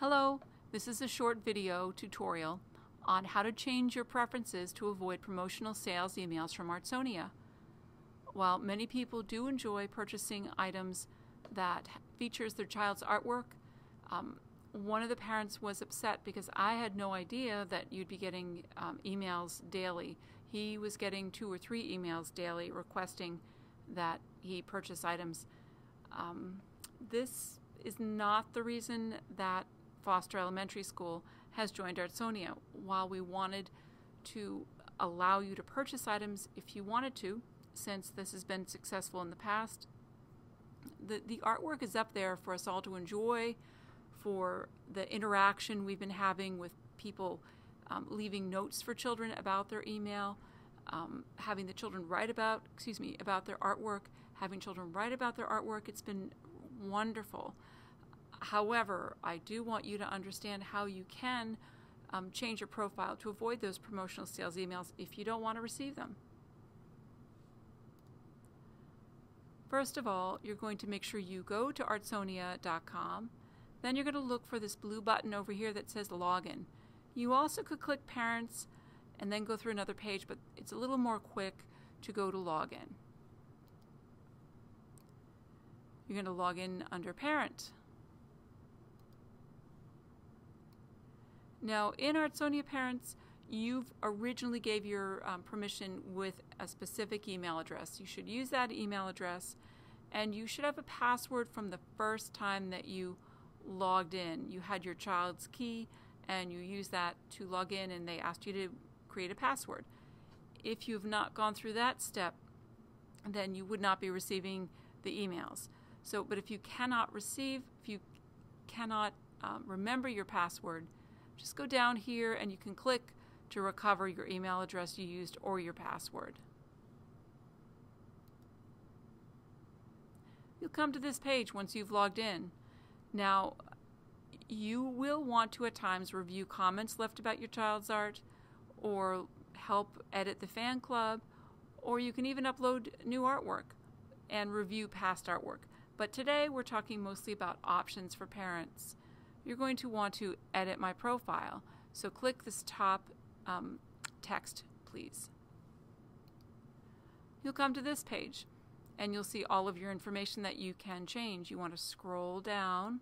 Hello, this is a short video tutorial on how to change your preferences to avoid promotional sales emails from Artsonia. While many people do enjoy purchasing items that features their child's artwork, um, one of the parents was upset because I had no idea that you'd be getting um, emails daily. He was getting two or three emails daily requesting that he purchase items. Um, this is not the reason that Foster Elementary School has joined Artsonia. While we wanted to allow you to purchase items if you wanted to, since this has been successful in the past, the, the artwork is up there for us all to enjoy, for the interaction we've been having with people um, leaving notes for children about their email, um, having the children write about, excuse me, about their artwork, having children write about their artwork. It's been wonderful. However, I do want you to understand how you can um, change your profile to avoid those promotional sales emails if you don't want to receive them. First of all, you're going to make sure you go to artsonia.com. Then you're going to look for this blue button over here that says login. You also could click parents and then go through another page, but it's a little more quick to go to login. You're going to log in under parent. Now, in Artsonia Parents, you've originally gave your um, permission with a specific email address. You should use that email address, and you should have a password from the first time that you logged in. You had your child's key, and you used that to log in, and they asked you to create a password. If you've not gone through that step, then you would not be receiving the emails. So, but if you cannot receive, if you cannot um, remember your password, just go down here and you can click to recover your email address you used or your password. You'll come to this page once you've logged in. Now, you will want to at times review comments left about your child's art or help edit the fan club, or you can even upload new artwork and review past artwork. But today we're talking mostly about options for parents you're going to want to edit my profile. So click this top um, text, please. You'll come to this page and you'll see all of your information that you can change. You want to scroll down.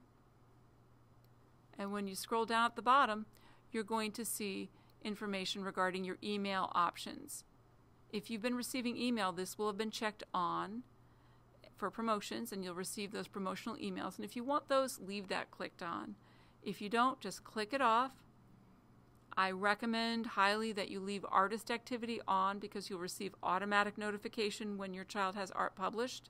And when you scroll down at the bottom, you're going to see information regarding your email options. If you've been receiving email, this will have been checked on for promotions and you'll receive those promotional emails. And if you want those, leave that clicked on. If you don't, just click it off. I recommend highly that you leave artist activity on because you'll receive automatic notification when your child has art published.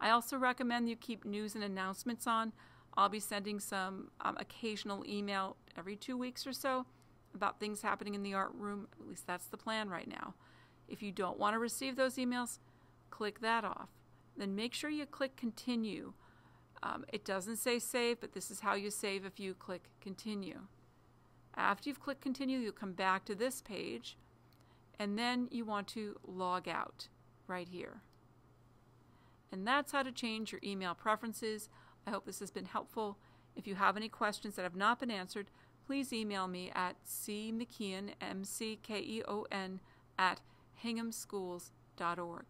I also recommend you keep news and announcements on. I'll be sending some um, occasional email every two weeks or so about things happening in the art room. At least that's the plan right now. If you don't want to receive those emails, click that off. Then make sure you click continue um, it doesn't say save, but this is how you save if you click continue. After you've clicked continue, you'll come back to this page, and then you want to log out right here. And that's how to change your email preferences. I hope this has been helpful. If you have any questions that have not been answered, please email me at cmckeon, M-C-K-E-O-N, at hinghamschools.org.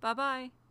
Bye-bye.